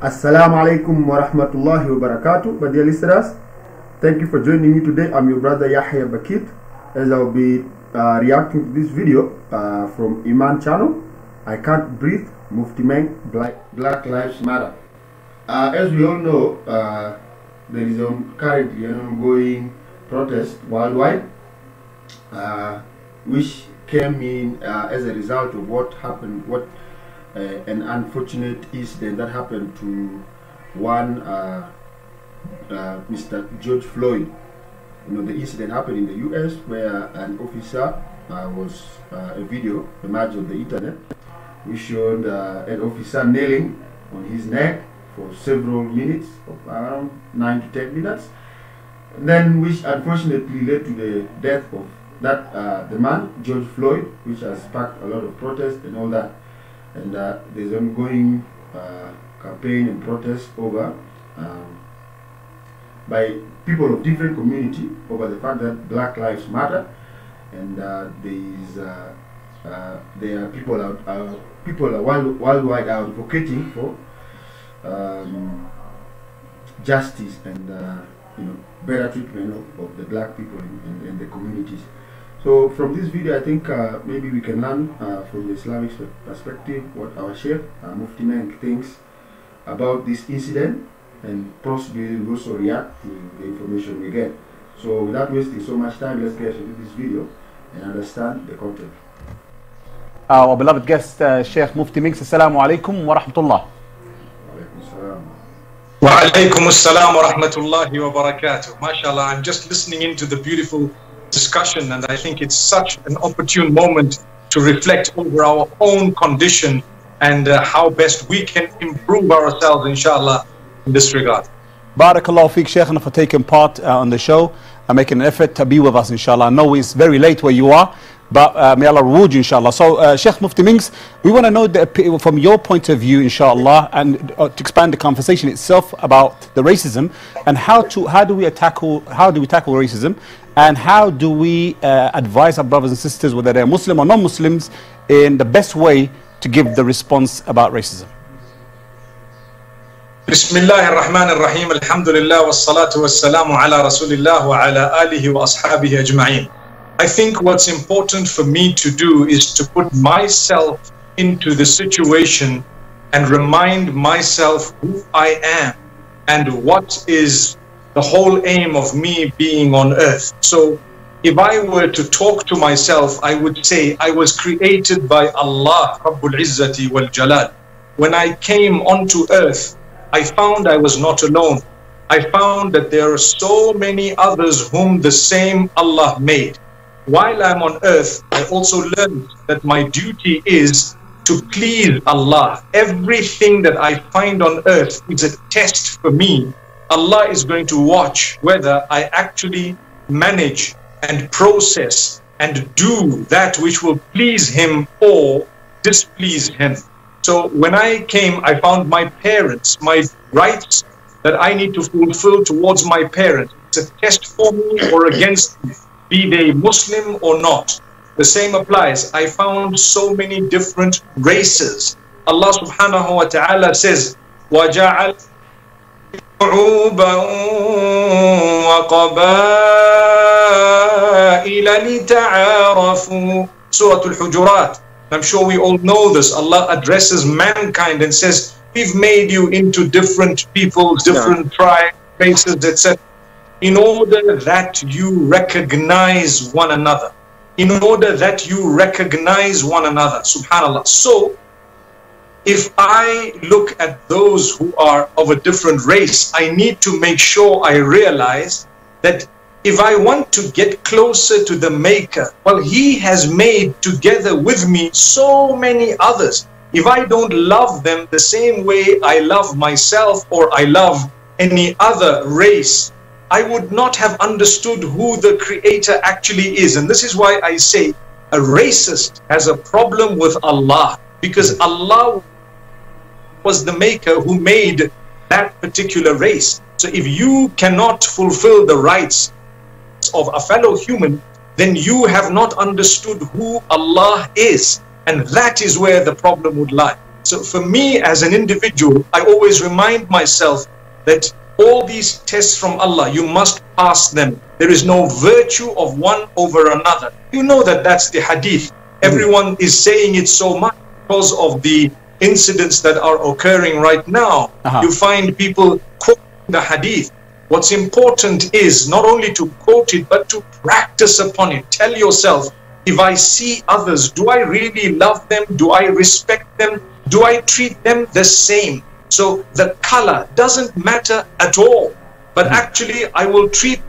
Assalamu alaikum wa rahmatullahi wa barakatuh. My dear listeners, thank you for joining me today. I'm your brother Yahya Bakhit as I'll be uh, reacting to this video uh, from Eman channel. I can't breathe, Mufti Menk, Black, Black Lives Matter. Uh, as we all know, uh, there is a currently an ongoing protest worldwide, uh, which came in uh, as a result of what happened, what an unfortunate incident that happened to one uh, uh, Mr. George Floyd. You know, the incident happened in the U.S. where an officer uh, was uh, a video emerged on the internet. We showed uh, an officer kneeling on his neck for several minutes, around nine to ten minutes. Then, which unfortunately led to the death of that uh, the man George Floyd, which has sparked a lot of protest and all that and uh, there's ongoing uh, campaign and protest over um, by people of different community over the fact that Black Lives Matter, and uh, there is uh, uh, there are people out uh, people world, worldwide are advocating for um, justice and you know better treatment of, of the black people in the communities. So from this video, I think uh, maybe we can learn uh, from the Islamic perspective what our Sheikh uh, Mufti Naim thinks about this incident and possibly will also react to the information we get. So without wasting so much time, let's get into this video and understand the content. Our beloved guest, uh, Sheikh Mufti Minks, Assalamu alaikum wa rahmatullah. Wa alaikum assalam wa rahmatullahi wa barakatuh. MashaAllah, I'm just listening into the beautiful discussion, and I think it's such an opportune moment to reflect over our own condition and uh, how best we can improve ourselves, inshallah, in this regard. Barakallahu feek, Shaykhana, for taking part uh, on the show and making an effort to be with us, inshallah. I know it's very late where you are, but uh, may Allah reward you, inshallah. So, uh, Sheikh Mufti Mings, we want to know the, from your point of view, inshallah, and uh, to expand the conversation itself about the racism and how to how do we tackle how do we tackle racism and how do we uh, advise our brothers and sisters, whether they're Muslim or non-Muslims, in the best way to give the response about racism. بسم الله الرحمن الرحيم الحمد لله والصلاة والسلام على رسول الله وعلى آله وأصحابه أجمعين I think what's important for me to do is to put myself into the situation and remind myself who I am and what is the whole aim of me being on earth. So if I were to talk to myself, I would say I was created by Allah, Rabbul Izzati wal Jalal. When I came onto earth, I found I was not alone. I found that there are so many others whom the same Allah made while I'm on earth, I also learned that my duty is to please Allah. Everything that I find on earth is a test for me. Allah is going to watch whether I actually manage and process and do that which will please Him or displease Him. So when I came, I found my parents, my rights that I need to fulfill towards my parents. It's a test for me or against me be they Muslim or not. The same applies. I found so many different races. Allah subhanahu wa ta'ala says, وَجَعَلْ شعوبا وقبائل لتعارفوا Surah Al-Hujurat. I'm sure we all know this. Allah addresses mankind and says, we've made you into different people, different yeah. tribes, races, etc in order that you recognize one another. In order that you recognize one another. Subhanallah. So, if I look at those who are of a different race, I need to make sure I realize that if I want to get closer to the Maker, well, He has made together with me so many others. If I don't love them the same way I love myself or I love any other race, I would not have understood who the creator actually is. And this is why I say a racist has a problem with Allah because Allah was the maker who made that particular race. So if you cannot fulfill the rights of a fellow human, then you have not understood who Allah is. And that is where the problem would lie. So for me as an individual, I always remind myself that all these tests from Allah, you must pass them. There is no virtue of one over another. You know that that's the hadith. Everyone is saying it so much because of the incidents that are occurring right now. Uh-huh. You find people quoting the hadith. What's important is not only to quote it, but to practice upon it. Tell yourself, if I see others, do I really love them? Do I respect them? Do I treat them the same? So the color doesn't matter at all. But hmm. actually, I will treat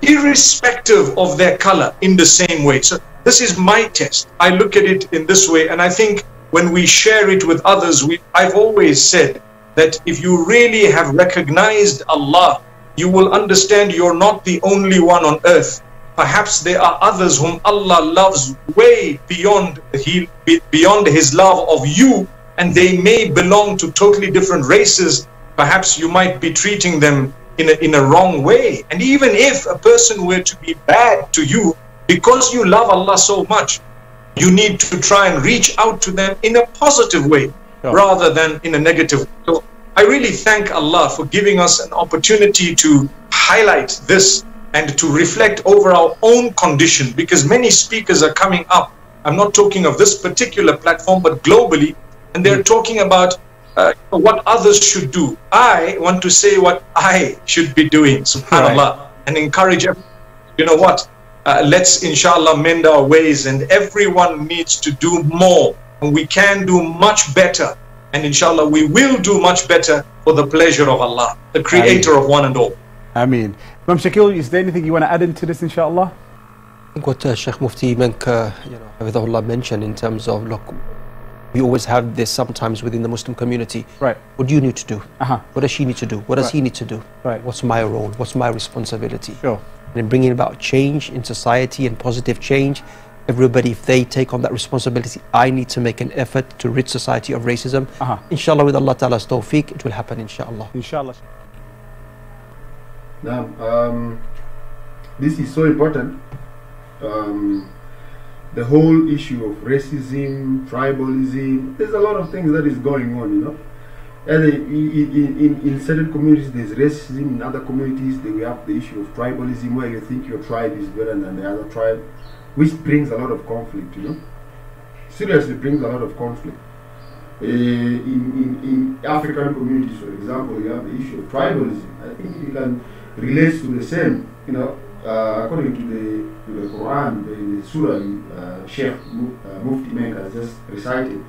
irrespective of their color in the same way. So this is my test. I look at it in this way, and I think when we share it with others, we, I've always said that if you really have recognized Allah, you will understand you're not the only one on earth. Perhaps there are others whom Allah loves way beyond he, beyond His love of you, and they may belong to totally different races. Perhaps you might be treating them in a, in a wrong way. And even if a person were to be bad to you, because you love Allah so much, you need to try and reach out to them in a positive way rather than in a negative way. So I really thank Allah for giving us an opportunity to highlight this and to reflect over our own condition because many speakers are coming up. I'm not talking of this particular platform, but globally, and they're talking about uh, what others should do. I want to say what I should be doing, subhanAllah, and encourage everyone. You know what? Uh, let's inshallah mend our ways, and everyone needs to do more, and we can do much better. And inshallah, we will do much better for the pleasure of Allah, the creator of one and all. I mean, Imam Shakil, is there anything you want to add into this, inshallah? I think what uh, Sheikh Mufti Menk, uh, you know, Hafidhahullah mentioned in terms of, look, we always have this sometimes within the Muslim community. Right. What do you need to do? Uh-huh. What does she need to do? What does Right. he need to do? Right. What's my role? What's my responsibility? Sure. And in bringing about change in society and positive change, everybody, if they take on that responsibility, I need to make an effort to rid society of racism. Uh-huh. Inshallah, with Allah Ta'ala's tawfiq, it will happen, inshallah. Inshallah. Now, um, this is so important. Um, the whole issue of racism, tribalism, there's a lot of things that is going on, you know. And in, in, in, in certain communities, there's racism. In other communities, they we have the issue of tribalism, where you think your tribe is better than the other tribe, which brings a lot of conflict, you know. Seriously, brings a lot of conflict. Uh, in, in, in African communities, for example, you have the issue of tribalism. I think you can relate to the same, you know, uh, according to the, to the Quran, the, the surah uh, Sheikh uh, Mufti Menk has just recited.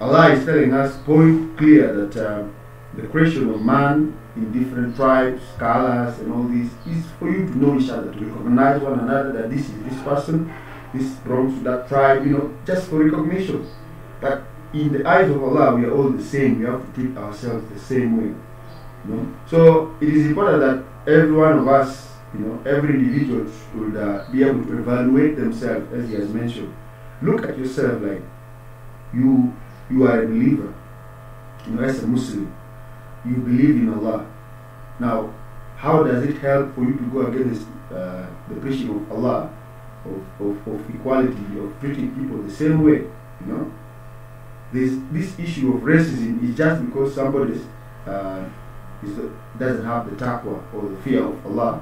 Allah is telling us point clear that uh, the creation of man in different tribes, colors, and all this is for you to know each other, to recognize one another that this is this person, this belongs to that tribe, you know, just for recognition. But in the eyes of Allah, we are all the same. We have to treat ourselves the same way. You know? So it is important that every one of us, you know, every individual should uh, be able to evaluate themselves, as he has mentioned. Look at yourself like you you are a believer. You know, as a Muslim, you believe in Allah. Now, how does it help for you to go against uh, the preaching of Allah, of, of, of equality, of treating people the same way? You know, this this issue of racism is just because somebody uh, doesn't have the taqwa or the fear of Allah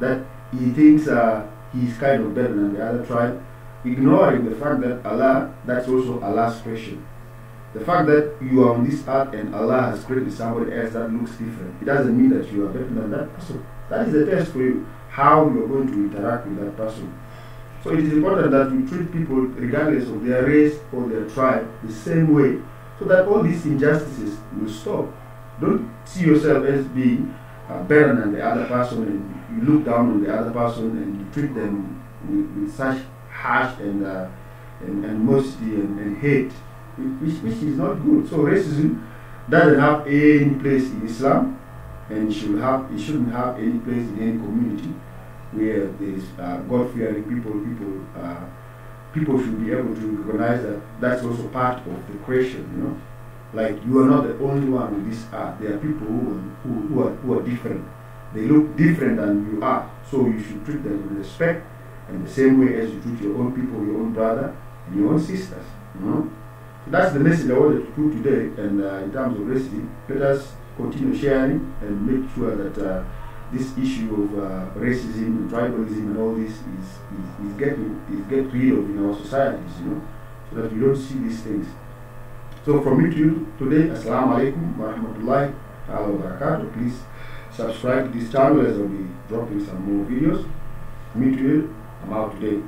that he thinks uh, he's kind of better than the other tribe, ignoring the fact that Allah, that's also Allah's creation. The fact that you are on this earth and Allah has created somebody else that looks different, it doesn't mean that you are better than that person. That is the test for you, how you are going to interact with that person. So it is important that you treat people regardless of their race or their tribe the same way, so that all these injustices will stop. Don't see yourself as being uh, better than the other person and you look down on the other person and you treat them with, with such harsh and, uh, and animosity and, and hate, which, which is not good. So racism doesn't have any place in Islam and should have it shouldn't have any place in any community where there is uh, God-fearing people. People uh, people should be able to recognize that that's also part of the creation. You know, like you are not the only one with this earth. There are people who who, who are who are different. They look different than you are, so you should treat them with respect and the same way as you treat your own people, your own brother and your own sisters. You know, So that's the message I wanted to put today. And uh, in terms of racism, let us continue sharing and make sure that uh, this issue of uh, racism and tribalism and all this is, is, is getting is get rid of in our societies, you know, so that we don't see these things. So from me to you today, Assalamu alaikum wa rahmatullahi wa. Please subscribe to this channel as I'll be dropping some more videos. Me to you, I'm out today.